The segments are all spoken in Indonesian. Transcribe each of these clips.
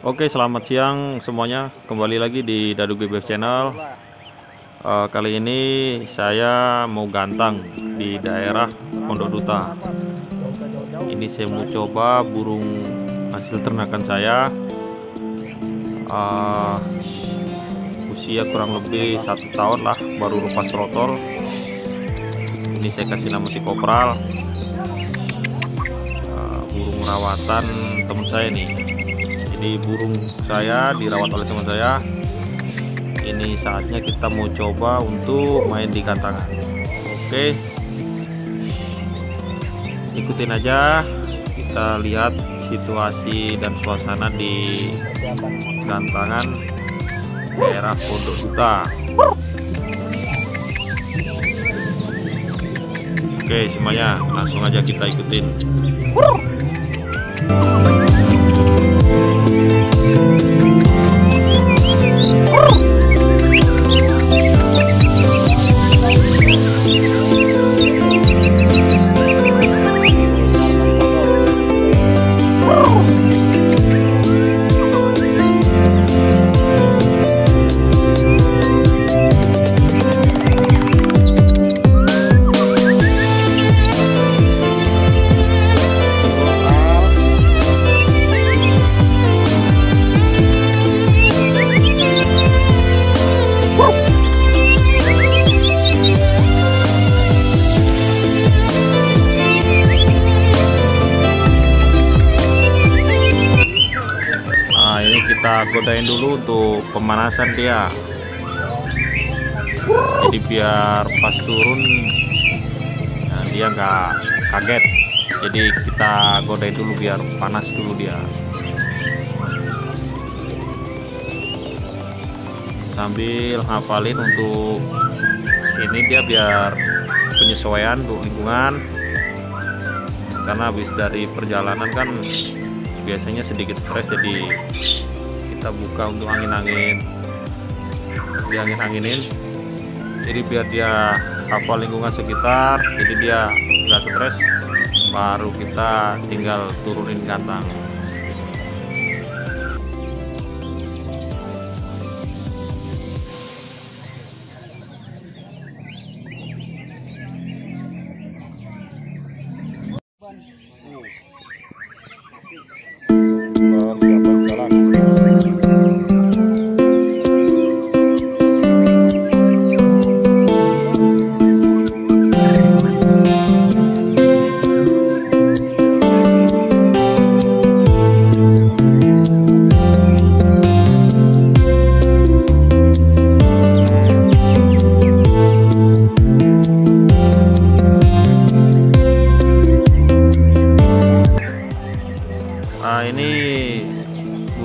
Oke, selamat siang semuanya. Kembali lagi di Dadu BBF Channel. Eh, kali ini saya mau gantang di daerah Pondok Duta. Ini saya mau coba burung hasil ternakan saya. Eh, usia kurang lebih satu tahun lah, baru lepas rotor. Ini saya kasih nama si Kopral. Eh, burung rawatan teman saya nih ini burung saya dirawat oleh teman saya. Ini saatnya kita mau coba untuk main di gantangan oke. Ikutin aja. Kita lihat situasi dan suasana di gantangan daerah Pondok Duta. Oke semuanya. Langsung aja kita ikutin kita godain dulu untuk pemanasan dia. Jadi biar pas turun nah, dia nggak kaget. Jadi kita godain dulu biar panas dulu dia. Sambil hafalin untuk ini dia biar penyesuaian untuk lingkungan. Karena habis dari perjalanan kan biasanya sedikit stres jadi kita buka untuk angin-angin. Di angin-anginin. Jadi biar dia hafal lingkungan sekitar jadi dia nggak stres baru kita tinggal turunin kantang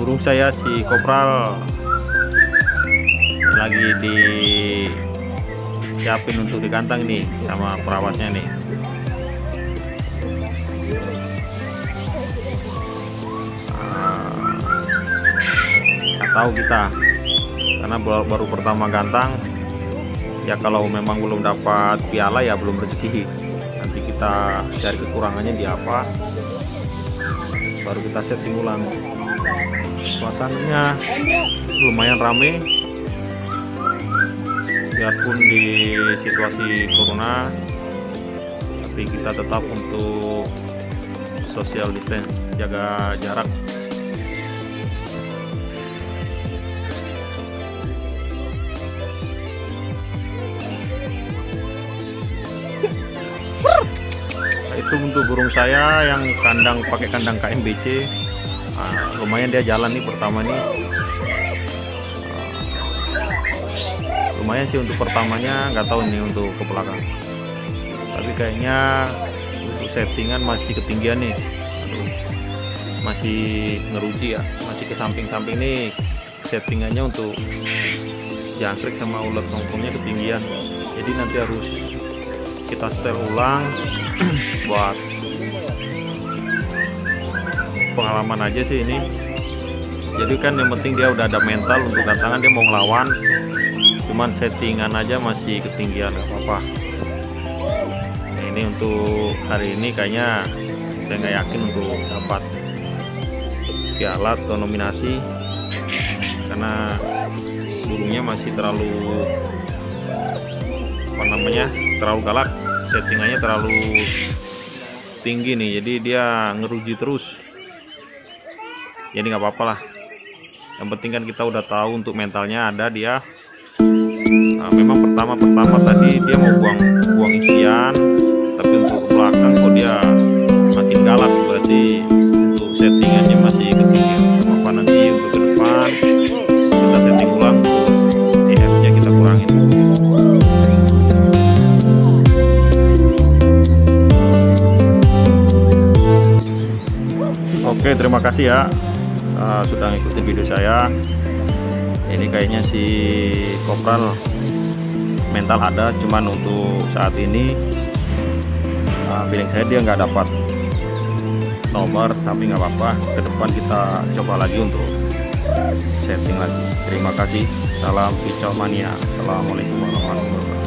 burung saya si kopral. Lagi di siapin untuk dikantang nih sama perawatnya nih. Ah, nggak tahu kita karena baru, baru pertama gantang ya kalau memang belum dapat piala ya belum rezeki. Nanti kita cari kekurangannya di apa baru kita setting ulang suasananya lumayan rame. Biarpun di situasi corona tapi kita tetap untuk social distance jaga jarak. Nah, itu untuk burung saya yang kandang pakai kandang KMBC Nah, lumayan dia jalan nih pertama nih. Lumayan sih untuk pertamanya nggak tahu nih untuk ke belakang. Tapi kayaknya untuk settingan masih ketinggian nih. Masih ngeruji ya masih ke samping-samping nih. Settingannya untuk jangkrik sama ulat nongkrongnya ketinggian. Jadi nanti harus kita setel ulang. Buat pengalaman aja sih ini. Jadi kan yang penting dia udah ada mental untuk datangan dia mau ngelawan. Cuman settingan aja masih ketinggian gak apa-apa. Nah, ini untuk hari ini kayaknya saya nggak yakin untuk dapat piala atau nominasi. Karena burungnya masih terlalu apa namanya terlalu galak. Settingannya terlalu tinggi nih jadi dia ngeruji terus jadi nggak apa-apa lah. Yang penting kan kita udah tahu untuk mentalnya ada dia. Nah, memang pertama-pertama tadi dia mau buang buang isian tapi untuk belakang kok dia makin galak. Berarti untuk settingannya masih ketinggian apa nanti untuk ke depan? Kita setting ulang untuk EF nya kita kurangin. Oke terima kasih ya uh, sudah ngikutin video saya. Ini kayaknya si kopral mental ada cuman untuk saat ini uh, saya dia nggak dapat nomor tapi nggak apa-apa. Ke depan kita coba lagi untuk setting lagi. Terima kasih. Salam kicau mania. Assalamualaikum warahmatullahi wabarakatuh